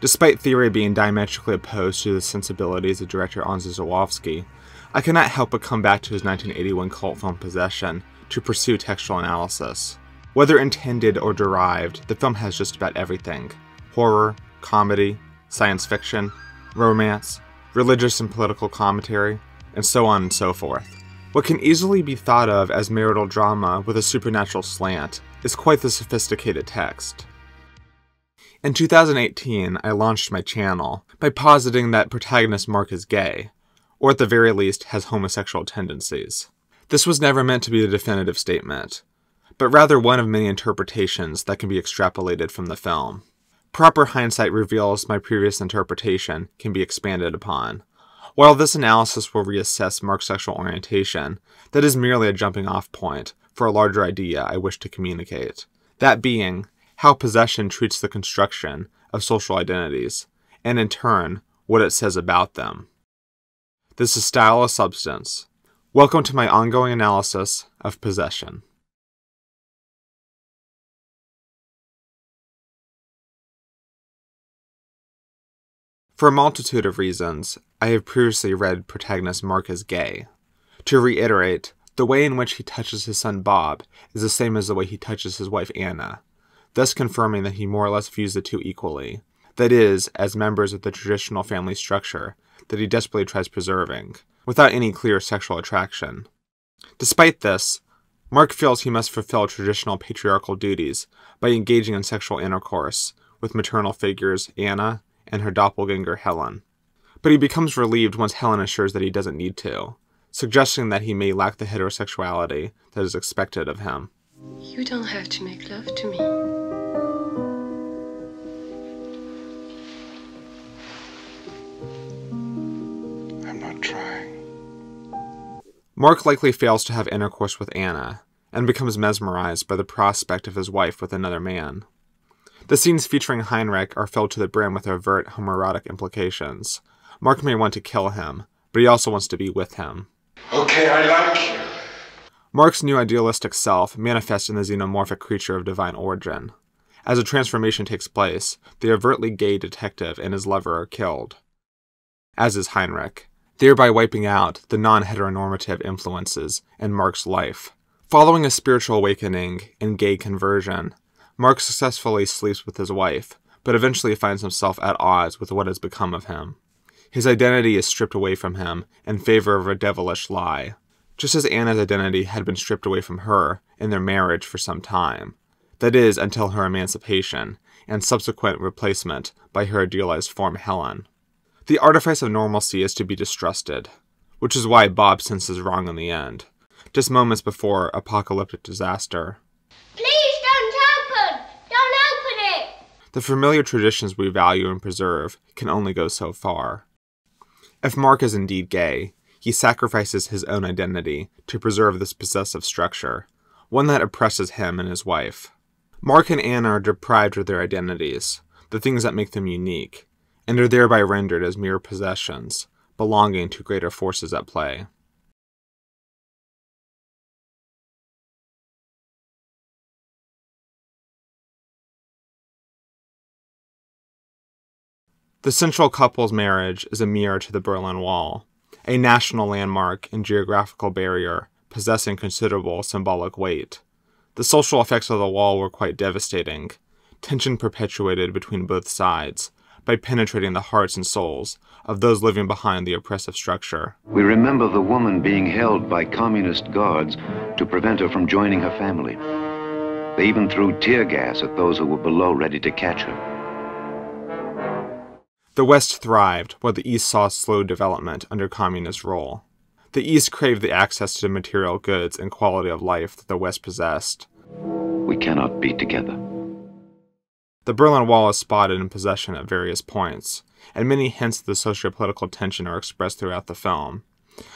Despite theory being diametrically opposed to the sensibilities of director Andrzej Żuławski, I cannot help but come back to his 1981 cult film Possession to pursue textual analysis. Whether intended or derived, the film has just about everything horror, comedy, science fiction, romance, religious and political commentary, and so on and so forth. What can easily be thought of as marital drama with a supernatural slant is quite the sophisticated text. In 2018, I launched my channel by positing that protagonist Mark is gay, or at the very least has homosexual tendencies. This was never meant to be a definitive statement, but rather one of many interpretations that can be extrapolated from the film. Proper hindsight reveals my previous interpretation can be expanded upon. While this analysis will reassess Mark's sexual orientation, that is merely a jumping off point for a larger idea I wish to communicate. That being, how possession treats the construction of social identities, and in turn, what it says about them. This is Style is Substance. Welcome to my ongoing analysis of possession. For a multitude of reasons, I have previously read protagonist Mark as gay. To reiterate, the way in which he touches his son Bob is the same as the way he touches his wife Anna, thus confirming that he more or less views the two equally, that is, as members of the traditional family structure that he desperately tries preserving, without any clear sexual attraction. Despite this, Mark feels he must fulfill traditional patriarchal duties by engaging in sexual intercourse with maternal figures Anna and her doppelganger Helen. But he becomes relieved once Helen assures that he doesn't need to, suggesting that he may lack the heterosexuality that is expected of him. You don't have to make love to me. Mark likely fails to have intercourse with Anna and becomes mesmerized by the prospect of his wife with another man. The scenes featuring Heinrich are filled to the brim with overt homoerotic implications. Mark may want to kill him, but he also wants to be with him. Okay, I like you. Mark's new idealistic self manifests in the xenomorphic creature of divine origin. As a transformation takes place, the overtly gay detective and his lover are killed, as is Heinrich, thereby wiping out the non heteronormative influences in Mark's life. Following a spiritual awakening and gay conversion, Mark successfully sleeps with his wife, but eventually finds himself at odds with what has become of him. His identity is stripped away from him in favor of a devilish lie, just as Anna's identity had been stripped away from her in their marriage for some time. That is, until her emancipation and subsequent replacement by her idealized form Helen. The artifice of normalcy is to be distrusted, which is why Bob senses wrong in the end, just moments before apocalyptic disaster. Please don't open! Don't open it! The familiar traditions we value and preserve can only go so far. If Mark is indeed gay, he sacrifices his own identity to preserve this possessive structure, one that oppresses him and his wife. Mark and Anna are deprived of their identities, the things that make them unique, and are thereby rendered as mere possessions, belonging to greater forces at play. The central couple's marriage is a mirror to the Berlin Wall, a national landmark and geographical barrier possessing considerable symbolic weight. The social effects of the wall were quite devastating, tension perpetuated between both sides by penetrating the hearts and souls of those living behind the oppressive structure. We remember the woman being held by communist guards to prevent her from joining her family. They even threw tear gas at those who were below ready to catch her. The West thrived, while the East saw slow development under communist rule. The East craved the access to material goods and quality of life that the West possessed. We cannot be together. The Berlin Wall is spotted in possession at various points, and many hints of the socio-political tension are expressed throughout the film.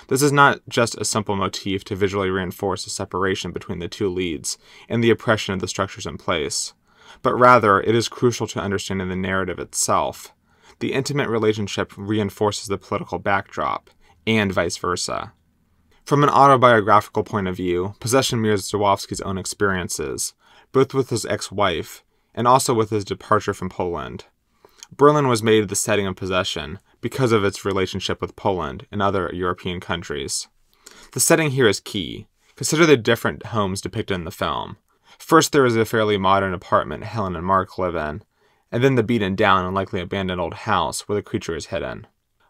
This is not just a simple motif to visually reinforce the separation between the two leads and the oppression of the structures in place, but rather it is crucial to understanding the narrative itself. The intimate relationship reinforces the political backdrop, and vice versa. From an autobiographical point of view, Possession mirrors Żuławski's own experiences, both with his ex wife and also with his departure from Poland. Berlin was made the setting of possession because of its relationship with Poland and other European countries. The setting here is key. Consider the different homes depicted in the film. First, there is a fairly modern apartment Helen and Mark live in, and then the beaten down and likely abandoned old house where the creature is hidden.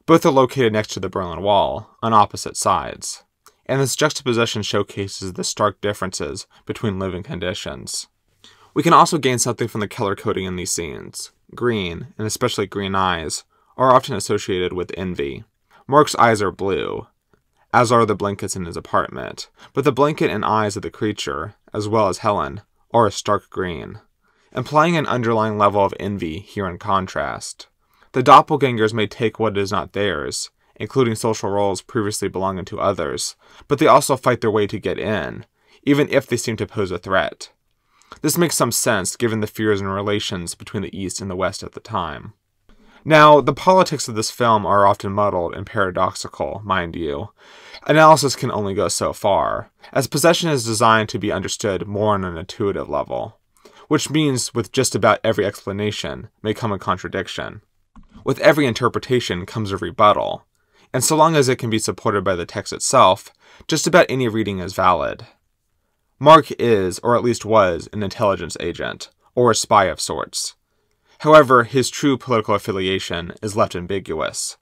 Both are located next to the Berlin Wall, on opposite sides, and this juxtaposition showcases the stark differences between living conditions. We can also gain something from the color coding in these scenes. Green, and especially green eyes, are often associated with envy. Mark's eyes are blue, as are the blankets in his apartment, but the blanket and eyes of the creature, as well as Helen, are a stark green, implying an underlying level of envy here in contrast. The doppelgangers may take what is not theirs, including social roles previously belonging to others, but they also fight their way to get in, even if they seem to pose a threat. This makes some sense given the fears and relations between the East and the West at the time. Now, the politics of this film are often muddled and paradoxical, mind you. Analysis can only go so far, as possession is designed to be understood more on an intuitive level, which means with just about every explanation may come a contradiction. With every interpretation comes a rebuttal, and so long as it can be supported by the text itself, just about any reading is valid. Mark is, or at least was, an intelligence agent, or a spy of sorts. However, his true political affiliation is left ambiguous.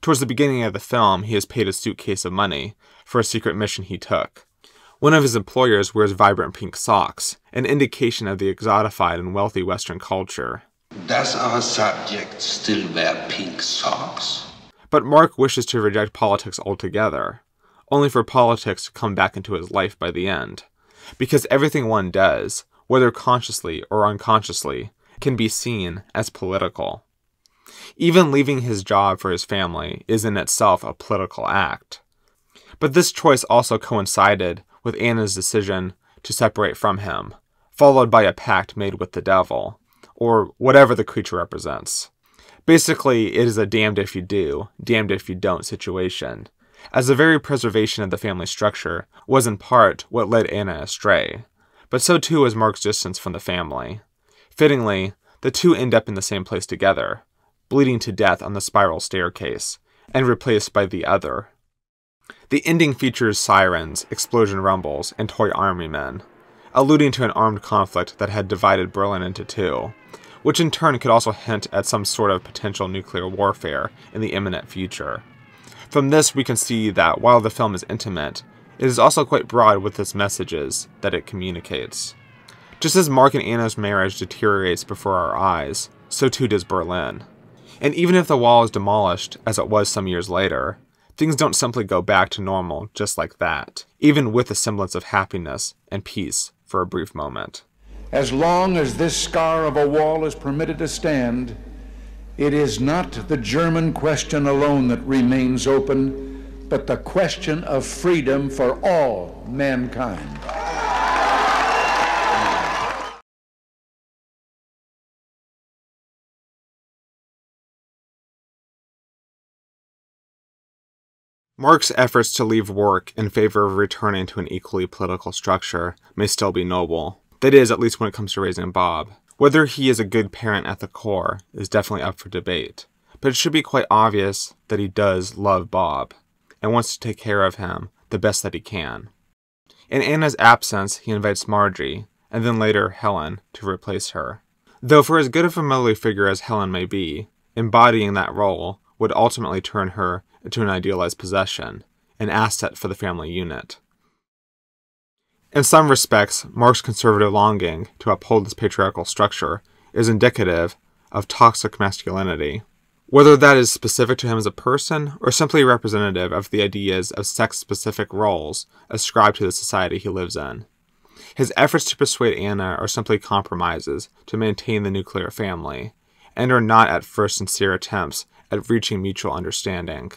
Towards the beginning of the film, he is paid a suitcase of money for a secret mission he took. One of his employers wears vibrant pink socks, an indication of the exotified and wealthy Western culture. Does our subject still wear pink socks? But Mark wishes to reject politics altogether, only for politics to come back into his life by the end. Because everything one does, whether consciously or unconsciously, can be seen as political. Even leaving his job for his family is in itself a political act. But this choice also coincided with Anna's decision to separate from him, followed by a pact made with the devil, or whatever the creature represents. Basically, it is a damned if you do, damned if you don't situation, as the very preservation of the family structure was in part what led Anna astray, but so too was Mark's distance from the family. Fittingly, the two end up in the same place together, bleeding to death on the spiral staircase, and replaced by the other. The ending features sirens, explosion rumbles, and toy army men, alluding to an armed conflict that had divided Berlin into two, which in turn could also hint at some sort of potential nuclear warfare in the imminent future. From this, we can see that while the film is intimate, it is also quite broad with its messages that it communicates. Just as Mark and Anna's marriage deteriorates before our eyes, so too does Berlin. And even if the wall is demolished, as it was some years later, things don't simply go back to normal just like that, even with a semblance of happiness and peace for a brief moment. As long as this scar of a wall is permitted to stand, it is not the German question alone that remains open, but the question of freedom for all mankind. Mark's efforts to leave work in favor of returning to an equally political structure may still be noble. That is, at least when it comes to raising Bob. Whether he is a good parent at the core is definitely up for debate, but it should be quite obvious that he does love Bob and wants to take care of him the best that he can. In Anna's absence, he invites Margit, and then later Helen, to replace her. Though for as good a familiar figure as Helen may be, embodying that role would ultimately turn her into an idealized possession, an asset for the family unit. In some respects, Mark's conservative longing to uphold this patriarchal structure is indicative of toxic masculinity. Whether that is specific to him as a person or simply representative of the ideas of sex specific roles ascribed to the society he lives in. His efforts to persuade Anna are simply compromises to maintain the nuclear family, and are not at first sincere attempts at reaching mutual understanding.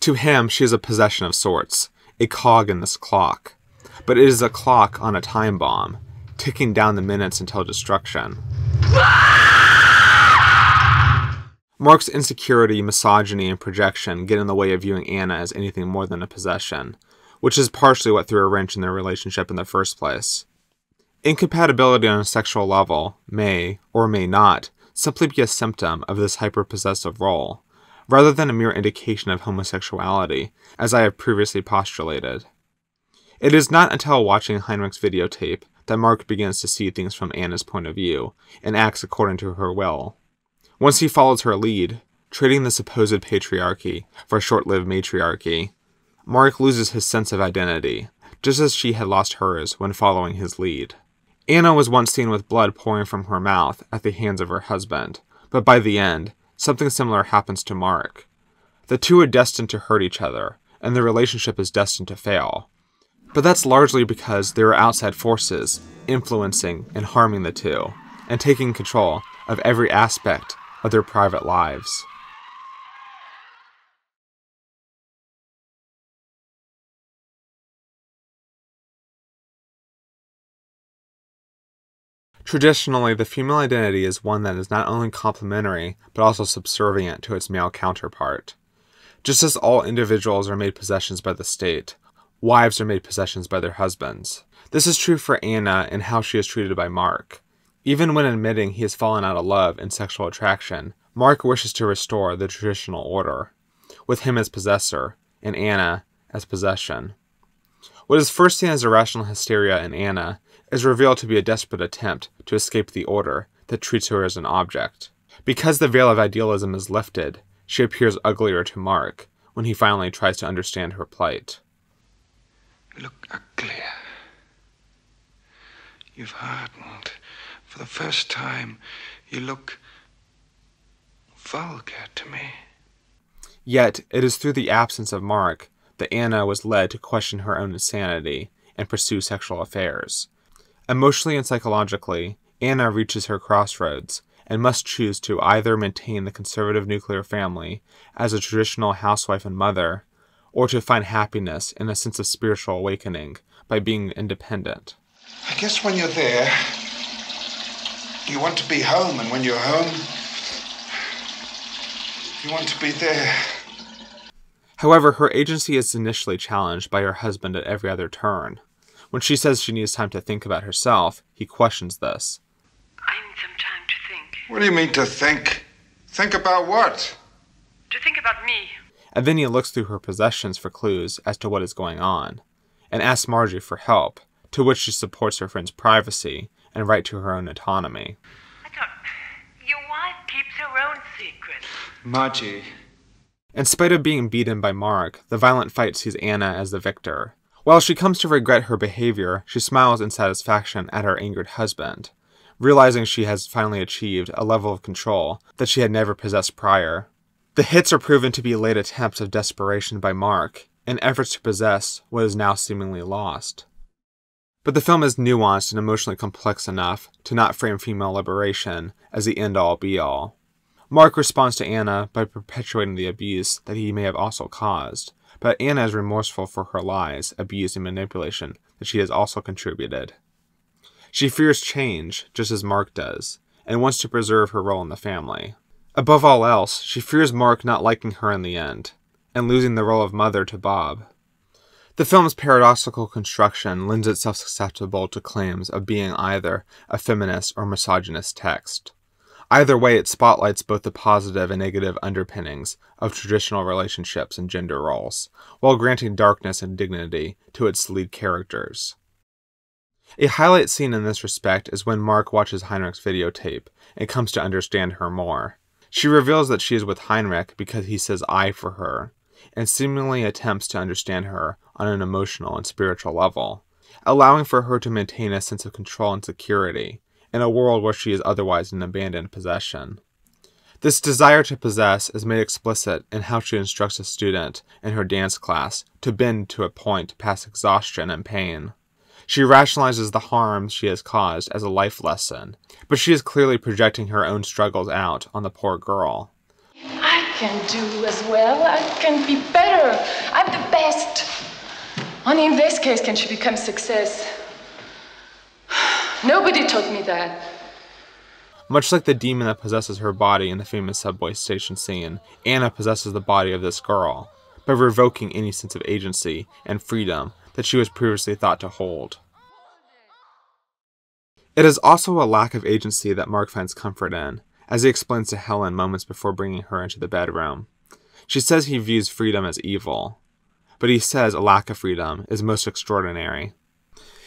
To him, she is a possession of sorts, a cog in this clock. But it is a clock on a time bomb, ticking down the minutes until destruction. Mark's insecurity, misogyny, and projection get in the way of viewing Anna as anything more than a possession, which is partially what threw a wrench in their relationship in the first place. Incompatibility on a sexual level may, or may not, simply be a symptom of this hyperpossessive role, rather than a mere indication of homosexuality, as I have previously postulated. It is not until watching Heinrich's videotape that Mark begins to see things from Anna's point of view and acts according to her will. Once he follows her lead, trading the supposed patriarchy for a short lived matriarchy, Mark loses his sense of identity, just as she had lost hers when following his lead. Anna was once seen with blood pouring from her mouth at the hands of her husband, but by the end, something similar happens to Mark. The two are destined to hurt each other, and the relationship is destined to fail. But that's largely because there are outside forces influencing and harming the two, and taking control of every aspect of their private lives. Traditionally, the female identity is one that is not only complementary, but also subservient to its male counterpart. Just as all individuals are made possessions by the state, wives are made possessions by their husbands. This is true for Anna and how she is treated by Mark. Even when admitting he has fallen out of love and sexual attraction, Mark wishes to restore the traditional order, with him as possessor and Anna as possession. What is first seen as irrational hysteria in Anna is revealed to be a desperate attempt to escape the order that treats her as an object. Because the veil of idealism is lifted, she appears uglier to Mark when he finally tries to understand her plight. Look uglier. You've hardened. For the first time, you look vulgar to me. Yet, it is through the absence of Mark that Anna was led to question her own insanity and pursue sexual affairs. Emotionally and psychologically, Anna reaches her crossroads and must choose to either maintain the conservative nuclear family as a traditional housewife and mother, or to find happiness in a sense of spiritual awakening by being independent. I guess when you're there, you want to be home, and when you're home, you want to be there. However, her agency is initially challenged by her husband at every other turn. When she says she needs time to think about herself, he questions this. I need some time to think. What do you mean to think? Think about what? To think about me. And then he looks through her possessions for clues as to what is going on, and asks Margit for help, to which she supports her friend's privacy and right to her own autonomy. I don't. Your wife keeps her own secrets. Margit. In spite of being beaten by Mark, the violent fight sees Anna as the victor. While she comes to regret her behavior, she smiles in satisfaction at her angered husband, realizing she has finally achieved a level of control that she had never possessed prior. The hits are proven to be late attempts of desperation by Mark in efforts to possess what is now seemingly lost. But the film is nuanced and emotionally complex enough to not frame female liberation as the end all be all. Mark responds to Anna by perpetuating the abuse that he may have also caused, but Anna is remorseful for her lies, abuse, and manipulation that she has also contributed. She fears change, just as Mark does, and wants to preserve her role in the family. Above all else, she fears Mark not liking her in the end, and losing the role of mother to Bob. The film's paradoxical construction lends itself susceptible to claims of being either a feminist or misogynist text. Either way, it spotlights both the positive and negative underpinnings of traditional relationships and gender roles, while granting darkness and dignity to its lead characters. A highlight scene in this respect is when Mark watches Heinrich's videotape and comes to understand her more. She reveals that she is with Heinrich because he says I for her, and seemingly attempts to understand her on an emotional and spiritual level, allowing for her to maintain a sense of control and security in a world where she is otherwise an abandoned possession. This desire to possess is made explicit in how she instructs a student in her dance class to bend to a point past exhaustion and pain. She rationalizes the harm she has caused as a life lesson, but she is clearly projecting her own struggles out on the poor girl. I can do as well. I can be better. I'm the best. Only in this case can she become success. Nobody taught me that. Much like the demon that possesses her body in the famous subway station scene, Anna possesses the body of this girl by revoking any sense of agency and freedom that she was previously thought to hold. It is also a lack of agency that Mark finds comfort in, as he explains to Helen moments before bringing her into the bedroom. She says he views freedom as evil, but he says a lack of freedom is most extraordinary.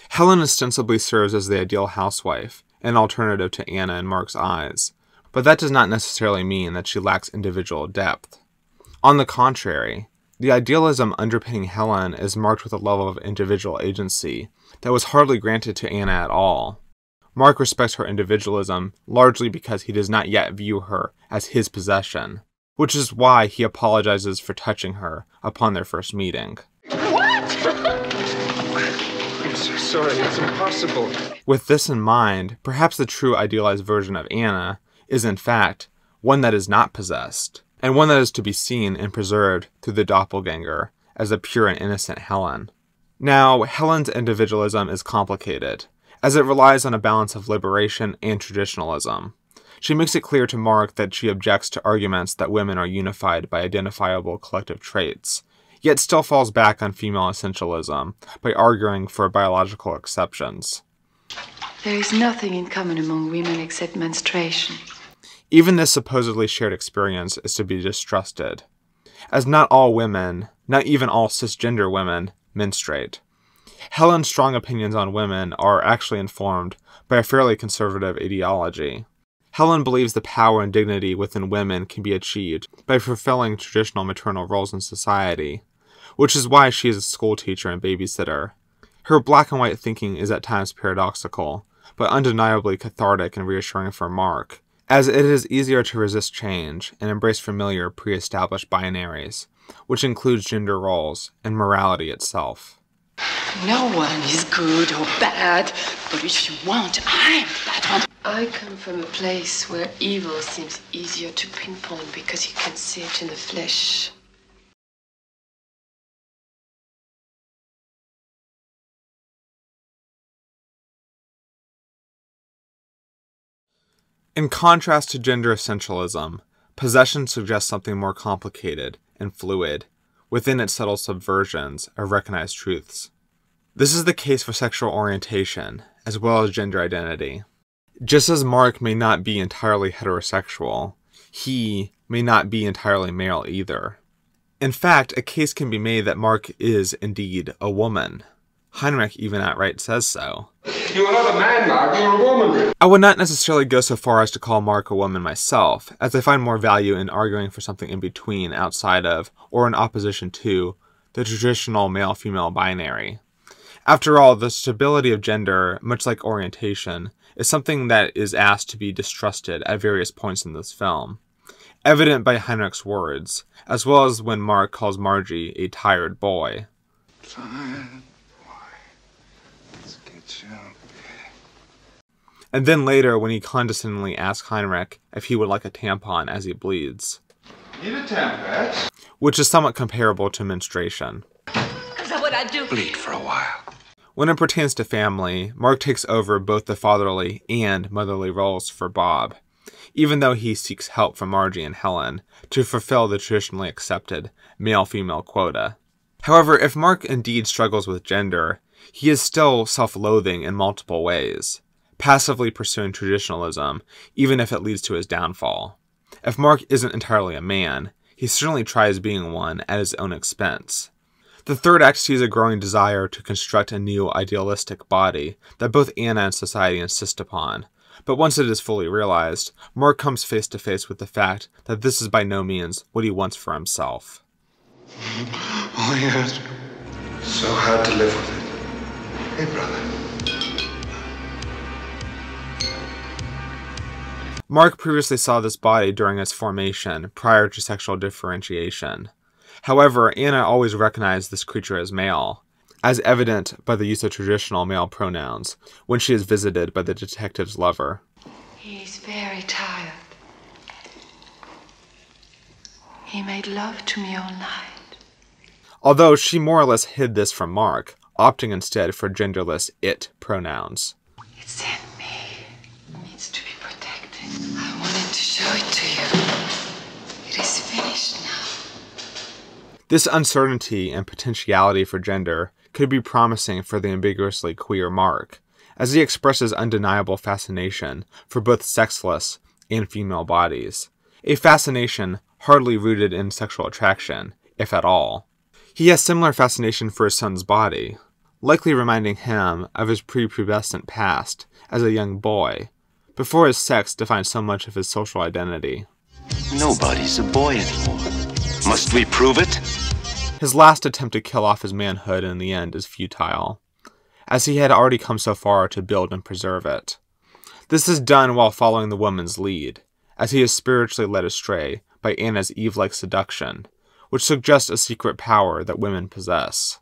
Helen ostensibly serves as the ideal housewife, an alternative to Anna in Mark's eyes, but that does not necessarily mean that she lacks individual depth. On the contrary, the idealism underpinning Helen is marked with a level of individual agency that was hardly granted to Anna at all. Mark respects her individualism largely because he does not yet view her as his possession, which is why he apologizes for touching her upon their first meeting. What? I'm so sorry, it's impossible. With this in mind, perhaps the true idealized version of Anna is, in fact, one that is not possessed, and one that is to be seen and preserved through the doppelganger as a pure and innocent Helen. Now, Helen's individualism is complicated, as it relies on a balance of liberation and traditionalism. She makes it clear to Mark that she objects to arguments that women are unified by identifiable collective traits, yet still falls back on female essentialism by arguing for biological exceptions. There is nothing in common among women except menstruation. Even this supposedly shared experience is to be distrusted, as not all women, not even all cisgender women, menstruate. Helen's strong opinions on women are actually informed by a fairly conservative ideology. Helen believes the power and dignity within women can be achieved by fulfilling traditional maternal roles in society, which is why she is a schoolteacher and babysitter. Her black and white thinking is at times paradoxical, but undeniably cathartic and reassuring for Mark, as it is easier to resist change and embrace familiar pre established binaries, which includes gender roles and morality itself. No one is good or bad, but if you want, I'm that one. I come from a place where evil seems easier to pinpoint because you can see it in the flesh. In contrast to gender essentialism, possession suggests something more complicated and fluid within its subtle subversions of recognized truths. This is the case for sexual orientation, as well as gender identity. Just as Mark may not be entirely heterosexual, he may not be entirely male either. In fact, a case can be made that Mark is indeed a woman. Heinrich even outright says so. You are not a man, Mark, you're a woman. I would not necessarily go so far as to call Mark a woman myself, as I find more value in arguing for something in between, outside of, or in opposition to, the traditional male female binary. After all, the stability of gender, much like orientation, is something that is asked to be distrusted at various points in this film. Evident by Heinrich's words, as well as when Mark calls Margit a tired boy. Tired boy. Let's get you up. And then later when he condescendingly asks Heinrich if he would like a tampon as he bleeds, Need a tampon? which is somewhat comparable to menstruation. Is that what I do? Bleed for a while. When it pertains to family, Mark takes over both the fatherly and motherly roles for Bob, even though he seeks help from Margit and Helen to fulfill the traditionally accepted male female quota. However, if Mark indeed struggles with gender, he is still self loathing in multiple ways, passively pursuing traditionalism, even if it leads to his downfall. If Mark isn't entirely a man, he certainly tries being one at his own expense. The third act sees a growing desire to construct a new idealistic body that both Anna and society insist upon. But once it is fully realized, Mark comes face to face with the fact that this is by no means what he wants for himself. Oh, yes. So hard to live with it. Hey, brother. Mark previously saw this body during its formation, prior to sexual differentiation. However, Anna always recognized this creature as male, as evident by the use of traditional male pronouns when she is visited by the detective's lover. He's very tired. He made love to me all night. Although she more or less hid this from Mark, opting instead for genderless it pronouns. It's in This uncertainty and potentiality for gender could be promising for the ambiguously queer Mark, as he expresses undeniable fascination for both sexless and female bodies, a fascination hardly rooted in sexual attraction, if at all. He has similar fascination for his son's body, likely reminding him of his prepubescent past as a young boy, before his sex defined so much of his social identity. Nobody's a boy anymore. Must we prove it? His last attempt to kill off his manhood in the end is futile, as he had already come so far to build and preserve it. This is done while following the woman's lead, as he is spiritually led astray by Anna's Eve like seduction, which suggests a secret power that women possess.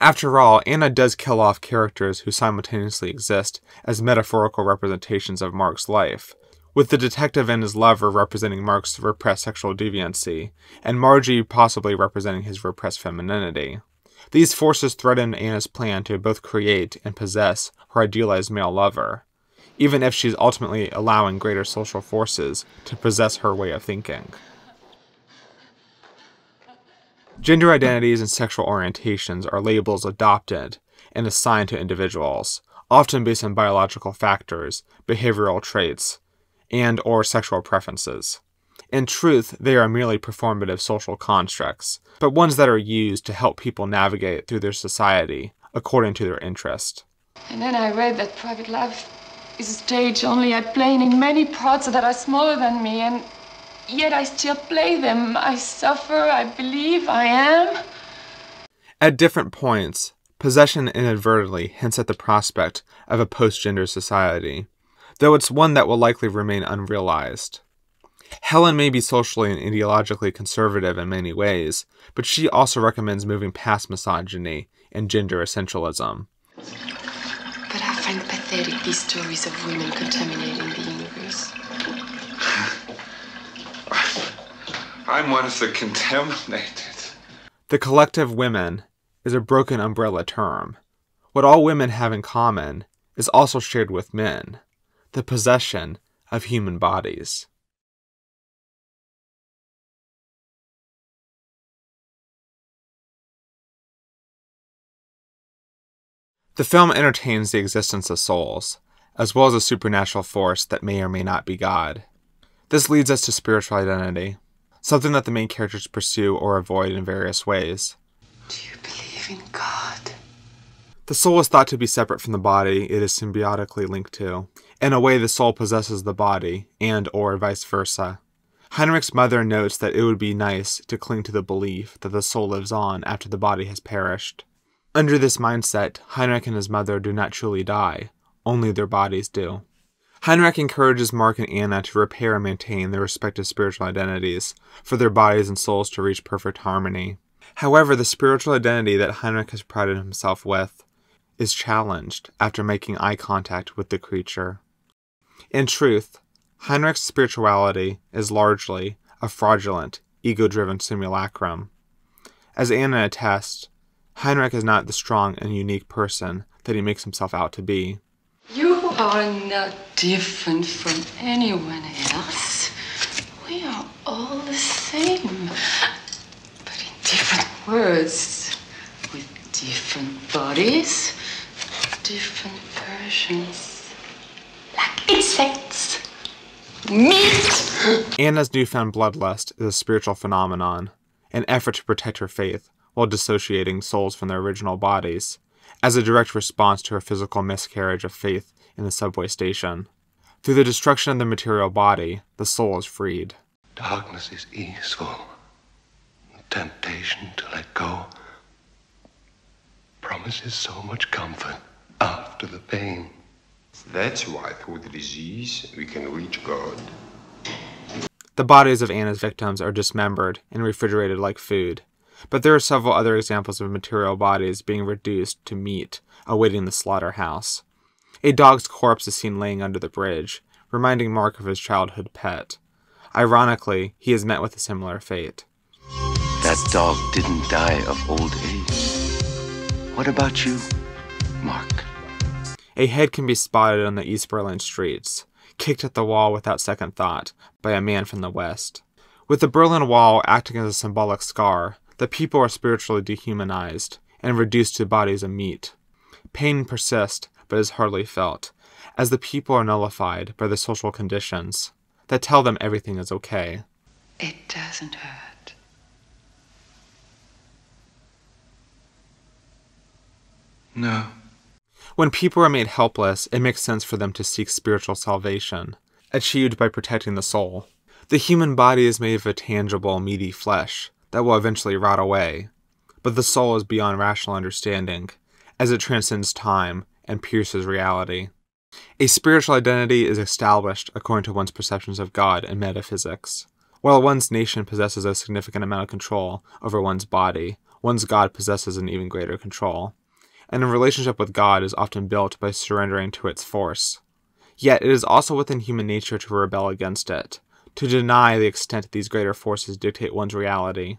After all, Anna does kill off characters who simultaneously exist as metaphorical representations of Mark's life, with the detective and his lover representing Mark's repressed sexual deviancy, and Margit possibly representing his repressed femininity. These forces threaten Anna's plan to both create and possess her idealized male lover, even if she's ultimately allowing greater social forces to possess her way of thinking. Gender identities and sexual orientations are labels adopted and assigned to individuals, often based on biological factors, behavioral traits, and or sexual preferences. In truth, they are merely performative social constructs, but ones that are used to help people navigate through their society according to their interest. And then I read that private life is a stage only I play in many parts that are smaller than me, and yet I still play them. I suffer, I believe, I am. At different points, possession inadvertently hints at the prospect of a post gender society, though it's one that will likely remain unrealized. Helen may be socially and ideologically conservative in many ways, but she also recommends moving past misogyny and gender essentialism. But I find pathetic these stories of women contaminating the universe. I'm one of the contaminated. The collective women is a broken umbrella term. What all women have in common is also shared with men the possession of human bodies. The film entertains the existence of souls, as well as a supernatural force that may or may not be God. This leads us to spiritual identity, something that the main characters pursue or avoid in various ways. Do you believe in God? The soul is thought to be separate from the body it is symbiotically linked to. In a way, the soul possesses the body, and or vice versa. Heinrich's mother notes that it would be nice to cling to the belief that the soul lives on after the body has perished. Under this mindset, Heinrich and his mother do not truly die, only their bodies do. Heinrich encourages Mark and Anna to repair and maintain their respective spiritual identities, for their bodies and souls to reach perfect harmony. However, the spiritual identity that Heinrich has prided himself with is challenged after making eye contact with the creature. In truth, Heinrich's spirituality is largely a fraudulent, ego driven simulacrum. As Anna attests, Heinrich is not the strong and unique person that he makes himself out to be. You are not different from anyone else. We are all the same, but in different words, with different bodies, different versions, insects, meat. Anna's newfound bloodlust is a spiritual phenomenon, an effort to protect her faith while dissociating souls from their original bodies, as a direct response to her physical miscarriage of faith in the subway station. Through the destruction of the material body, the soul is freed. Darkness is easeful. Temptation to let go promises so much comfort after the pain. That's why through the disease we can reach God. The bodies of Anna's victims are dismembered and refrigerated like food, but there are several other examples of material bodies being reduced to meat awaiting the slaughterhouse. A dog's corpse is seen laying under the bridge, reminding Mark of his childhood pet. Ironically, he is met with a similar fate. That dog didn't die of old age. What about you, Mark? A head can be spotted on the East Berlin streets, kicked at the wall without second thought by a man from the West. With the Berlin Wall acting as a symbolic scar, the people are spiritually dehumanized and reduced to bodies of meat. Pain persists, but is hardly felt, as the people are nullified by the social conditions. that tell them everything is okay. It doesn't hurt. No. When people are made helpless, it makes sense for them to seek spiritual salvation, achieved by protecting the soul. The human body is made of a tangible, meaty flesh that will eventually rot away, but the soul is beyond rational understanding, as it transcends time and pierces reality. A spiritual identity is established according to one's perceptions of God and metaphysics. While one's nation possesses a significant amount of control over one's body, one's God possesses an even greater control. And a relationship with God is often built by surrendering to its force. Yet it is also within human nature to rebel against it, to deny the extent these greater forces dictate one's reality.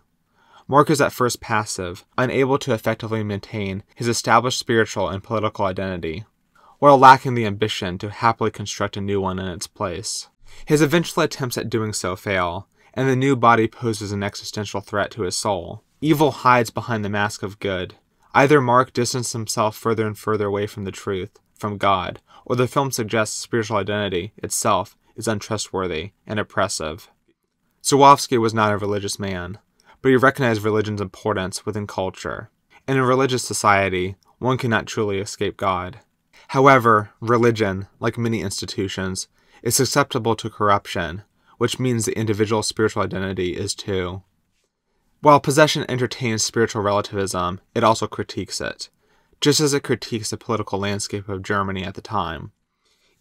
Mark is at first passive, unable to effectively maintain his established spiritual and political identity, while lacking the ambition to happily construct a new one in its place. His eventual attempts at doing so fail, and the new body poses an existential threat to his soul. Evil hides behind the mask of good. Either Mark distances himself further and further away from the truth, from God, or the film suggests spiritual identity itself is untrustworthy and oppressive. Żuławski was not a religious man, but he recognized religion's importance within culture. In a religious society, one cannot truly escape God. However, religion, like many institutions, is susceptible to corruption, which means the individual's spiritual identity is too. While possession entertains spiritual relativism, it also critiques it, just as it critiques the political landscape of Germany at the time.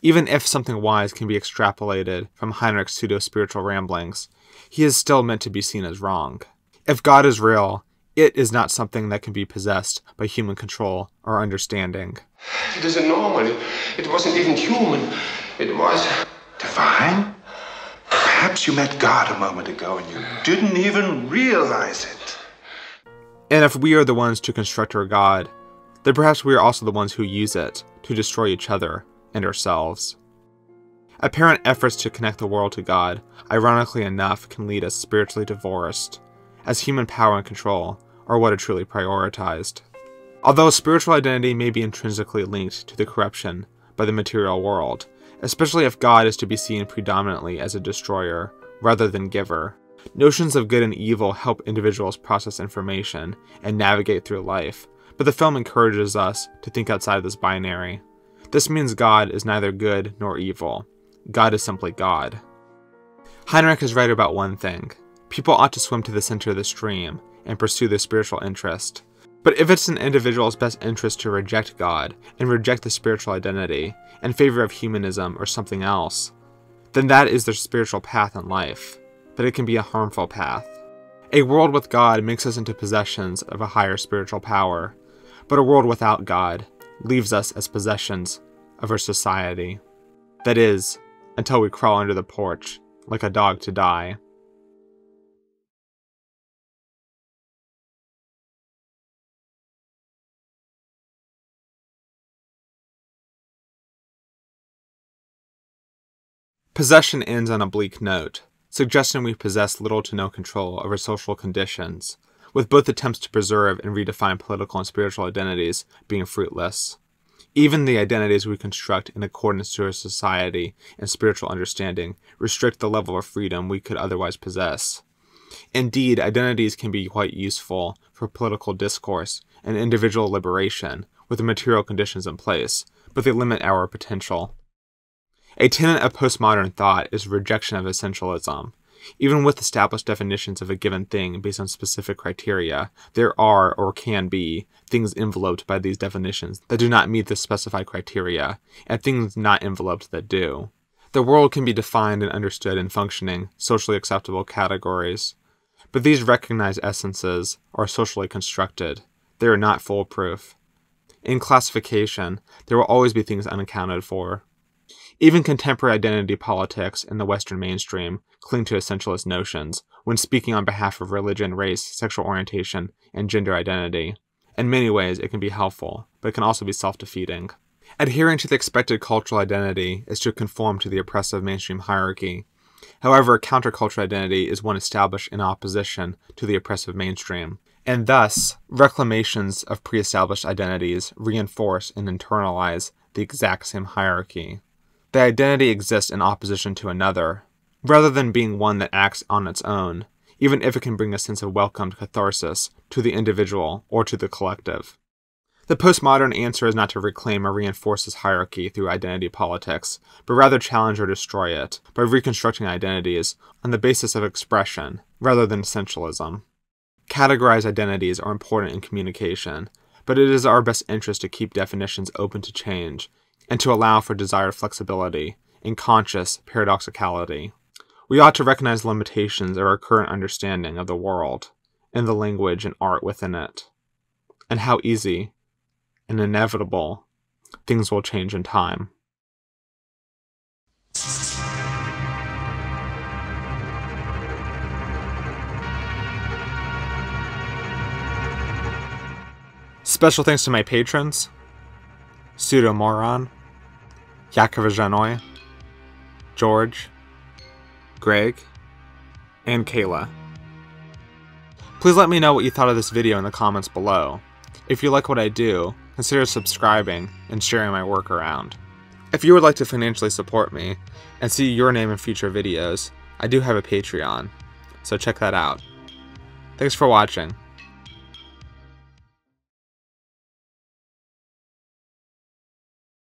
Even if something wise can be extrapolated from Heinrich's pseudo spiritual ramblings, he is still meant to be seen as wrong. If God is real, it is not something that can be possessed by human control or understanding. It isn't normal. It wasn't even human. It was. Divine? Perhaps you met God a moment ago and you didn't even realize it. And if we are the ones to construct our God, then perhaps we are also the ones who use it to destroy each other and ourselves. Apparent efforts to connect the world to God, ironically enough, can lead us spiritually divorced, as human power and control are what are truly prioritized. Although spiritual identity may be intrinsically linked to the corruption by the material world, especially if God is to be seen predominantly as a destroyer rather than giver, notions of good and evil help individuals process information and navigate through life, but the film encourages us to think outside of this binary. This means God is neither good nor evil. God is simply God. Heinrich is right about one thing. People ought to swim to the center of the stream and pursue their spiritual interest. But if it's an individual's best interest to reject God and reject the spiritual identity in favor of humanism or something else, then that is their spiritual path in life. But it can be a harmful path. A world with God makes us into possessions of a higher spiritual power, but a world without God leaves us as possessions of our society. That is, until we crawl under the porch like a dog to die. Possession ends on a bleak note, suggesting we possess little to no control over social conditions, with both attempts to preserve and redefine political and spiritual identities being fruitless. Even the identities we construct in accordance to our society and spiritual understanding restrict the level of freedom we could otherwise possess. Indeed, identities can be quite useful for political discourse and individual liberation with the material conditions in place, but they limit our potential. A tenet of postmodern thought is rejection of essentialism. Even with established definitions of a given thing based on specific criteria, there are, or can be, things enveloped by these definitions that do not meet the specified criteria, and things not enveloped that do. The world can be defined and understood in functioning, socially acceptable categories. But these recognized essences are socially constructed. They are not foolproof. In classification, there will always be things unaccounted for. Even contemporary identity politics in the Western mainstream cling to essentialist notions when speaking on behalf of religion, race, sexual orientation, and gender identity. In many ways, it can be helpful, but it can also be self defeating. Adhering to the expected cultural identity is to conform to the oppressive mainstream hierarchy. However, countercultural identity is one established in opposition to the oppressive mainstream, and thus, reclamations of pre established identities reinforce and internalize the exact same hierarchy. The identity exists in opposition to another, rather than being one that acts on its own, even if it can bring a sense of welcomed catharsis to the individual or to the collective. The postmodern answer is not to reclaim or reinforce this hierarchy through identity politics, but rather challenge or destroy it by reconstructing identities on the basis of expression rather than essentialism. Categorized identities are important in communication, but it is our best interest to keep definitions open to change and to allow for desired flexibility in conscious paradoxicality. We ought to recognize limitations of our current understanding of the world and the language and art within it, and how easy and inevitable, things will change in time. Special thanks to my patrons Pseudo Moron, Yakova George, Greg, and Kayla. Please let me know what you thought of this video in the comments below. If you like what I do, consider subscribing and sharing my work around. If you would like to financially support me and see your name in future videos, I do have a Patreon, so check that out. Thanks for watching.